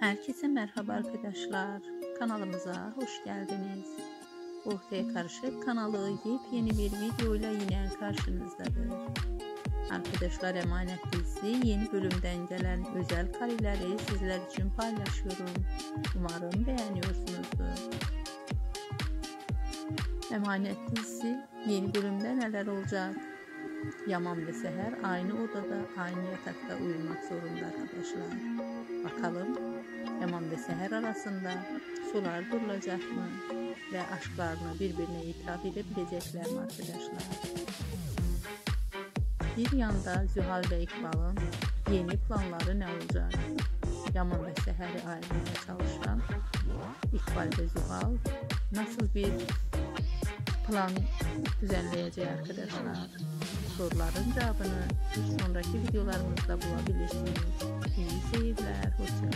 Herkese merhaba arkadaşlar. Kanalımıza hoş geldiniz. Ortaya Karışık kanalı yepyeni bir videoyla yine karşınızdadır. Arkadaşlar Emanet dizisi yeni bölümden gelen özel kareleri sizler için paylaşıyorum. Umarım beğeniyorsunuzdur. Emanet dizisi yeni bölümde neler olacak? Yaman ve Seher aynı odada, aynı yatakta uyumak zorunda arkadaşlar. axşam və səhər arasında sular durulacaqmı və aşqlarını bir-birinə etiraf edə biləcəklərmi arkadaşlar? Bir yanda Zühal və İqbalın yeni planları nə olacaq? Yaman və səhəri ayrılmaya çalışan İqbal və Zühal nasıl bir plan düzənləyəcək arkadaşlar? soruların cavabını sonrakı videolarımızda bulabilirsiniz. İyi seyirler, hoşçakalın.